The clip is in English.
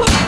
Oh!